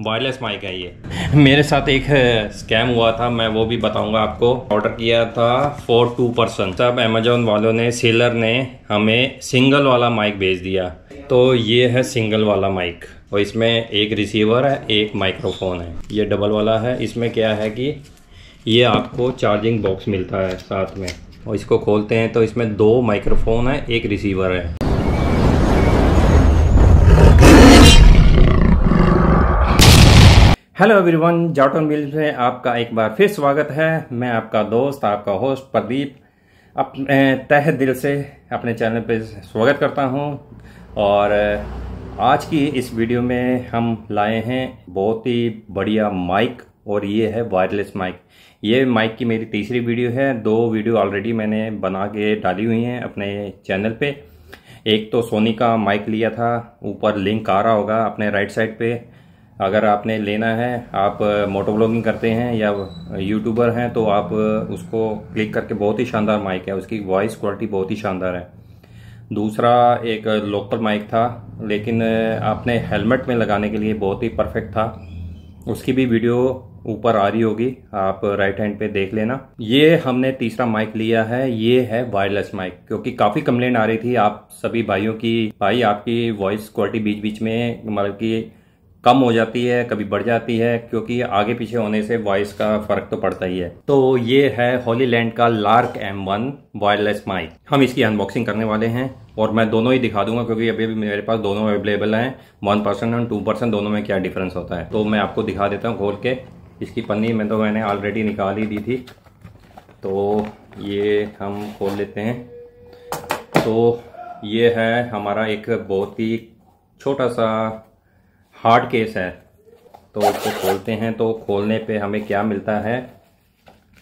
Wireless mic है ये। मेरे साथ एक स्कैम हुआ था, मैं वो भी बताऊँगा आपको। ऑर्डर किया था फॉर टू पर्सन तब अमेजोन वालों ने सेलर ने हमें सिंगल वाला माइक भेज दिया। तो ये है सिंगल वाला माइक। और इसमें एक रिसीवर है, एक माइक्रोफोन है। ये डबल वाला है। इसमें क्या है कि ये आपको चार्जिंग बॉक्स मिलता है साथ में। और इसको खोलते हैं तो इसमें दो माइक्रोफोन है, एक रिसीवर है। हेलो एवरीवन जाटन मिल्स में आपका एक बार फिर स्वागत है। मैं आपका दोस्त, आपका होस्ट प्रदीप। अपने तह दिल से अपने चैनल पे स्वागत करता हूँ। और आज की इस वीडियो में हम लाए हैं बहुत ही बढ़िया माइक और ये है वायरलेस माइक ये माइक की मेरी तीसरी वीडियो है। दो वीडियो ऑलरेडी मैंने बना के डाली हुई हैं अपने चैनल पे। एक तो सोनी का माइक लिया था, ऊपर लिंक आ रहा होगा अपने राइट साइड पे। अगर आपने लेना है, आप मोटो ब्लॉगिंग करते हैं या यूट्यूबर हैं तो आप उसको क्लिक करके बहुत ही शानदार माइक है। उसकी वॉइस क्वालिटी बहुत ही शानदार है। दूसरा एक लोकल माइक था, लेकिन आपने हेलमेट में लगाने के लिए बहुत ही परफेक्ट था। उसकी भी वीडियो ऊपर आ रही होगी, आप राइट हैंड पे देख लेना। ये हमने तीसरा माइक लिया है, ये है वायरलेस माइक, क्योंकि काफ़ी कंप्लेंट आ रही थी आप सभी भाइयों की, भाई आपकी वॉइस क्वालिटी बीच बीच में मतलब की कम हो जाती है, कभी बढ़ जाती है, क्योंकि आगे पीछे होने से वॉइस का फ़र्क तो पड़ता ही है। तो ये है होली लैंड का Lark M one wireless mic हम इसकी अनबॉक्सिंग करने वाले हैं और मैं दोनों ही दिखा दूँगा, क्योंकि अभी भी मेरे पास दोनों अवेलेबल हैं। वन परसेंट और टू परसेंट दोनों में क्या डिफरेंस होता है। तो मैं आपको दिखा देता हूँ खोल के। इसकी पन्नी में तो मैंने ऑलरेडी निकाल ही दी थी। तो ये हम खोल लेते हैं। तो ये है हमारा एक बहुत ही छोटा सा हार्ड केस है तो उसको खोलते हैं तो खोलने पे हमें क्या मिलता है?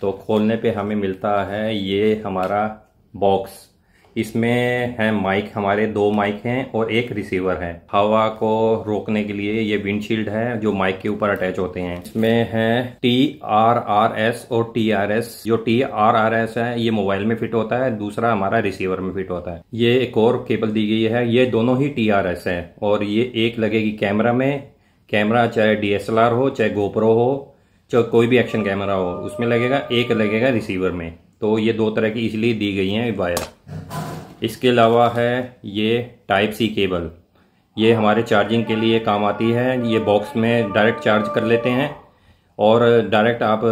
तो खोलने पे हमें मिलता है ये हमारा बॉक्स। इसमें है माइक, हमारे दो माइक हैं और एक रिसीवर है। हवा को रोकने के लिए ये विंडशील्ड है जो माइक के ऊपर अटैच होते हैं। इसमें है टी आर आर एस और टी आर एस। जो टी आर आर एस है, ये मोबाइल में फिट होता है, दूसरा हमारा रिसीवर में फिट होता है। ये एक और केबल दी गई है, ये दोनों ही टी आर एस है और ये एक लगेगी कैमरा में। कैमरा चाहे डीएसएलआर हो, चाहे गोप्रो हो, चाहे कोई भी एक्शन कैमरा हो, उसमें लगेगा, एक लगेगा रिसीवर में। तो ये दो तरह की इसलिए दी गई हैं वायर। इसके अलावा है ये टाइप सी केबल ये हमारे चार्जिंग के लिए काम आती है। ये बॉक्स में डायरेक्ट चार्ज कर लेते हैं और डायरेक्ट आप,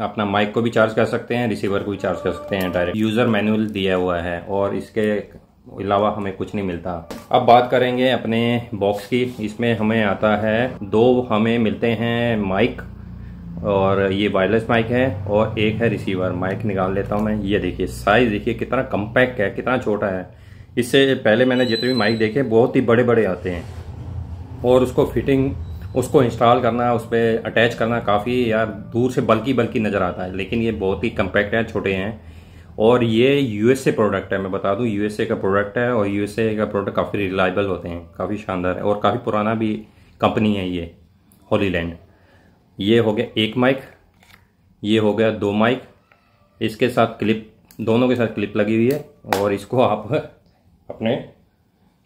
अपना माइक को भी चार्ज कर सकते हैं रिसीवर को भी चार्ज कर सकते हैं डायरेक्ट यूज़र मैनुअल दिया हुआ है और इसके अलावा हमें कुछ नहीं मिलता। अब बात करेंगे अपने बॉक्स की। इसमें हमें आता है, दो हमें मिलते हैं माइक और ये वायरलेस माइक है और एक है रिसीवर माइक निकाल लेता हूँ मैं। ये देखिए साइज़ देखिए, कितना कम्पैक्ट है, कितना छोटा है। इससे पहले मैंने जितने भी माइक देखे, बहुत ही बड़े बड़े आते हैं। और उसको फिटिंग उसको इंस्टॉल करना, उस पर अटैच करना काफ़ी यार दूर से बल्कि बल्कि नज़र आता है। लेकिन ये बहुत ही कम्पैक्ट है, छोटे हैं। और ये यूएसए प्रोडक्ट है, मैं बता दूँ यूएसए का प्रोडक्ट है और यूएसए का प्रोडक्ट काफ़ी रिलायबल होते हैं, काफ़ी शानदार है और काफ़ी पुराना भी कंपनी है ये होलीलैंड ये हो गया एक माइक, ये हो गया दो माइक, इसके साथ क्लिप, दोनों के साथ क्लिप लगी हुई है और इसको आप अपने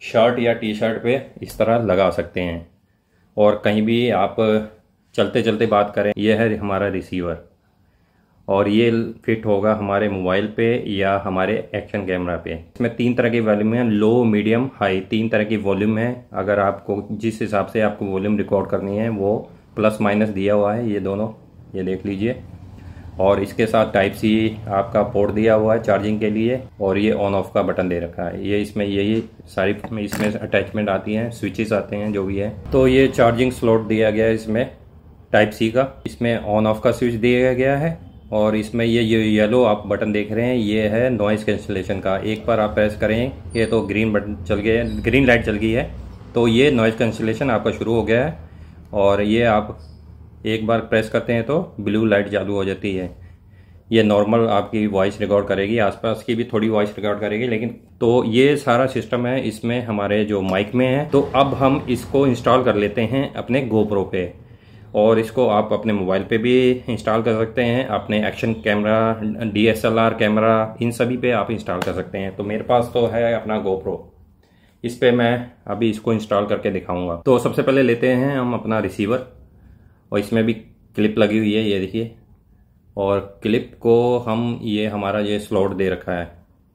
शर्ट या टी शर्ट पे इस तरह लगा सकते हैं। और कहीं भी आप चलते चलते बात करें, यह है हमारा रिसीवर। और ये फिट होगा हमारे मोबाइल पे या हमारे एक्शन कैमरा पे। इसमें तीन तरह की वॉल्यूम है, लो, मीडियम, हाई, तीन तरह की वॉल्यूम है। अगर आपको, जिस हिसाब से आपको वॉल्यूम रिकॉर्ड करनी है, वो प्लस माइनस दिया हुआ है ये दोनों, ये देख लीजिए। और इसके साथ टाइप सी आपका पोर्ट दिया हुआ है चार्जिंग के लिए, और ये ऑन ऑफ़ का बटन दे रखा है। ये इसमें, यही सारी इसमें अटैचमेंट आती हैं स्विचेस आते हैं, जो भी है। तो ये चार्जिंग स्लॉट दिया गया है इसमें टाइप सी का। इसमें ऑन ऑफ़ का स्विच दिया गया है, और इसमें ये ये येलो आप बटन देख रहे हैं, ये है नॉइस कैंसिलेशन का। एक बार आप प्रेस करें, ये तो ग्रीन बटन चल गया ग्रीन लाइट चल गई है। तो ये नॉइज़ कैंसिलेशन आपका शुरू हो गया है। और ये आप एक बार प्रेस करते हैं तो ब्लू लाइट चालू हो जाती है। ये नॉर्मल आपकी वॉइस रिकॉर्ड करेगी, आसपास की भी थोड़ी वॉइस रिकॉर्ड करेगी, लेकिन तो ये सारा सिस्टम है, इसमें हमारे जो माइक में है तो अब हम इसको इंस्टॉल कर लेते हैं अपने गोप्रो पे। और इसको आप अपने मोबाइल पे भी इंस्टॉल कर सकते हैं, अपने एक्शन कैमरा, डीएसएलआर कैमरा, इन सभी पे आप इंस्टॉल कर सकते हैं। तो मेरे पास तो है अपना गोप्रो। इस पर मैं अभी इसको इंस्टॉल करके दिखाऊँगा। तो सबसे पहले लेते हैं हम अपना रिसीवर और इसमें भी क्लिप लगी हुई है, ये देखिए। और क्लिप को हम, ये हमारा ये स्लॉट दे रखा है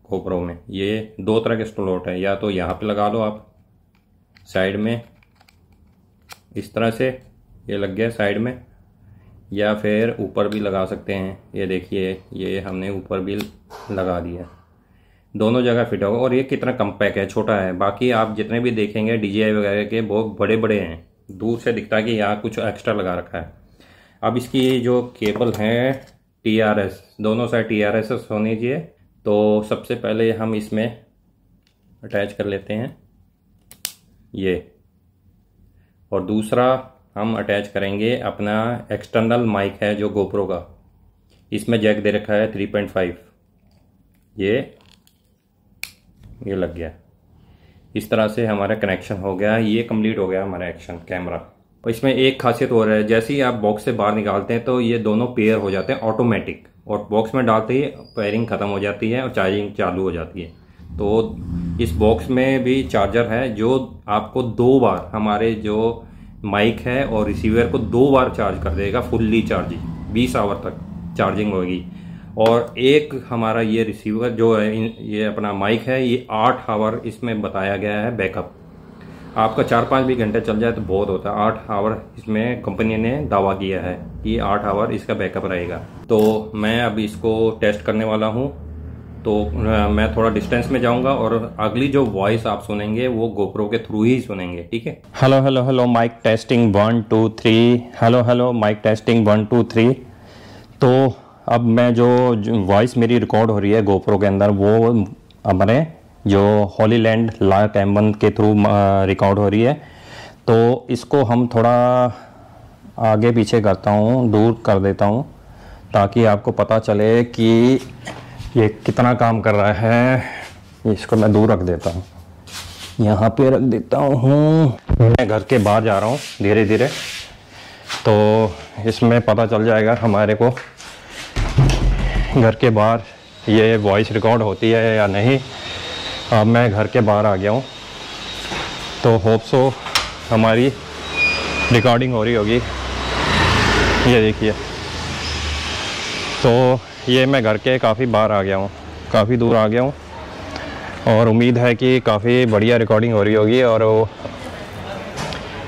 गोप्रो में। ये दो तरह के स्लॉट है, या तो यहाँ पे लगा लो आप साइड में, इस तरह से ये लग गया साइड में, या फिर ऊपर भी लगा सकते हैं। ये देखिए, ये हमने ऊपर भी लगा दिया। दोनों जगह फिट होगा। और ये कितना कम्पैक्ट है, छोटा है। बाकी आप जितने भी देखेंगे डी वगैरह के, बहुत बड़े बड़े हैं। दूर से दिखता है कि यहाँ कुछ एक्स्ट्रा लगा रखा है। अब इसकी जो केबल है टी आर एस दोनों साइड टी आर एस होनी चाहिए तो सबसे पहले हम इसमें अटैच कर लेते हैं। ये। और दूसरा हम अटैच करेंगे अपना एक्सटर्नल माइक है जो गोप्रो का। इसमें जैक दे रखा है 3.5 ये। ये लग गया। इस तरह से हमारा कनेक्शन हो गया, ये कंप्लीट हो गया हमारा एक्शन कैमरा और इसमें एक खासियत हो रहा है, जैसे ही आप बॉक्स से बाहर निकालते हैं तो ये दोनों पेयर हो जाते हैं ऑटोमेटिक और बॉक्स में डालते ही पेयरिंग ख़त्म हो जाती है और चार्जिंग चालू हो जाती है। तो इस बॉक्स में भी चार्जर है जो आपको दो बार, हमारे जो माइक है और रिसीवर को दो बार चार्ज कर देगा फुल्ली चार्जिंग बीस आवर तक चार्जिंग होगी। और एक हमारा ये रिसीवर जो है ये अपना माइक है, ये आठ आवर इसमें बताया गया है बैकअप आपका चार पाँच भी घंटे चल जाए तो बहुत होता है। आठ आवर इसमें कंपनी ने दावा किया है कि आठ आवर इसका बैकअप रहेगा। तो मैं अब इसको टेस्ट करने वाला हूँ। तो मैं थोड़ा डिस्टेंस में जाऊँगा और अगली जो वॉइस आप सुनेंगे, वो गोप्रो के थ्रू ही सुनेंगे, ठीक है? Hello hello hello mic testing one two three hello hello mic testing one two three तो अब मैं जो, वॉइस मेरी रिकॉर्ड हो रही है गोप्रो के अंदर वो हमारे जो होली लैंड ला कैम्बन के थ्रू रिकॉर्ड हो रही है। तो इसको हम थोड़ा आगे पीछे करता हूँ दूर कर देता हूँ ताकि आपको पता चले कि ये कितना काम कर रहा है। इसको मैं दूर रख देता हूँ। यहाँ पे रख देता हूँ। मैं घर के बाहर जा रहा हूँ धीरे धीरे तो इसमें पता चल जाएगा हमारे को घर के बाहर ये वॉइस रिकॉर्ड होती है या नहीं, अब मैं घर के बाहर आ गया हूँ। तो होप सो हमारी रिकॉर्डिंग हो रही होगी। ये देखिए। तो ये मैं घर के काफ़ी बाहर आ गया हूँ, काफ़ी दूर आ गया हूँ और उम्मीद है कि काफ़ी बढ़िया रिकॉर्डिंग हो रही होगी और वो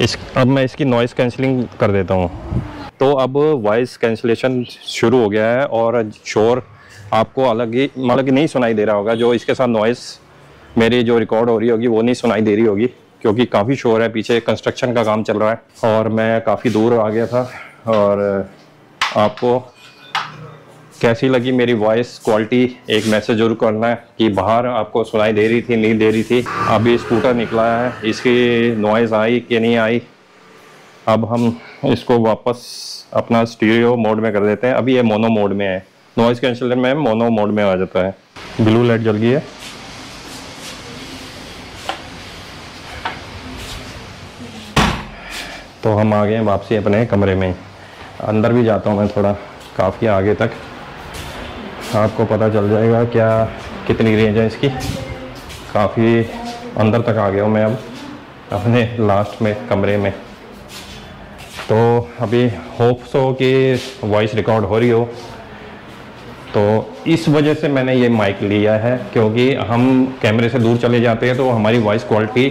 इस, अब मैं इसकी नॉइज़ कैंसिलिंग कर देता हूँ। तो अब वॉइस कैंसिलेशन शुरू हो गया है और शोर आपको अलग ही अलग नहीं सुनाई दे रहा होगा। जो इसके साथ नॉइस मेरी जो रिकॉर्ड हो रही होगी, वो नहीं सुनाई दे रही होगी, क्योंकि काफ़ी शोर है। पीछे कंस्ट्रक्शन का काम चल रहा है और मैं काफ़ी दूर आ गया था और आपको कैसी लगी मेरी वॉइस क्वालिटी एक मैसेज ज़रूर करना है कि बाहर आपको सुनाई दे रही थी, नहीं दे रही थी। अभी स्कूटर निकला है, इसकी नॉइज़ आई कि नहीं आई? अब हम इसको वापस अपना स्टीरियो मोड में कर देते हैं। अभी ये मोनो मोड में है। नॉइज़ कैंसिलर में मोनो मोड में आ जाता है। ब्लू लाइट जल गई है। तो हम आ गए हैं वापसी अपने कमरे में। अंदर भी जाता हूँ मैं थोड़ा, काफ़ी आगे तक। आपको पता चल जाएगा क्या, कितनी रेंज है इसकी। काफ़ी अंदर तक आ गया हूँ मैं अब, अपने लास्ट में, कमरे में। तो अभी होप्स हो कि वॉइस रिकॉर्ड हो रही हो। तो इस वजह से मैंने ये माइक लिया है, क्योंकि हम कैमरे से दूर चले जाते हैं तो हमारी वॉइस क्वालिटी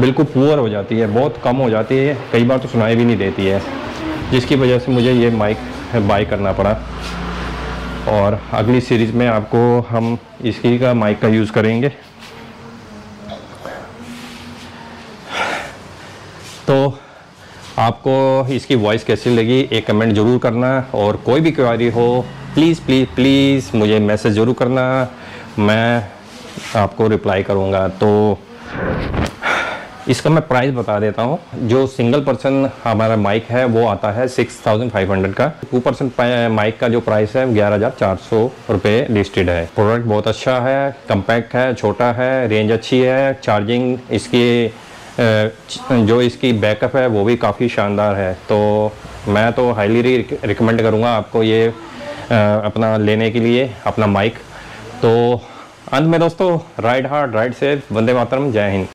बिल्कुल पुअर हो जाती है, बहुत कम हो जाती है, कई बार तो सुनाई भी नहीं देती है, जिसकी वजह से मुझे ये माइक बाई करना पड़ा। और अगली सीरीज़ में आपको हम इसकी का माइक का यूज़ करेंगे। तो आपको इसकी वॉइस कैसी लगी, एक कमेंट ज़रूर करना और कोई भी क्वारी हो प्लीज़ प्लीज़ प्लीज़ मुझे मैसेज ज़रूर करना, मैं आपको रिप्लाई करूँगा। तो इसका मैं प्राइस बता देता हूँ। जो सिंगल पर्सन हमारा माइक है, वो आता है सिक्स थाउज़ेंड फाइव हंड्रेड का। टू पर्सन माइक का जो प्राइस है, ग्यारह हज़ार चार सौ रुपये लिस्टेड है। प्रोडक्ट बहुत अच्छा है कम्पैक्ट है, छोटा है रेंज अच्छी है चार्जिंग इसकी जो इसकी बैकअप है, वो भी काफ़ी शानदार है। तो मैं तो हाईली रिकमेंड करूँगा आपको ये अपना लेने के लिए, अपना माइक तो अंत में दोस्तों राइड हार्ड राइड से वंदे मातरम, जय हिंद।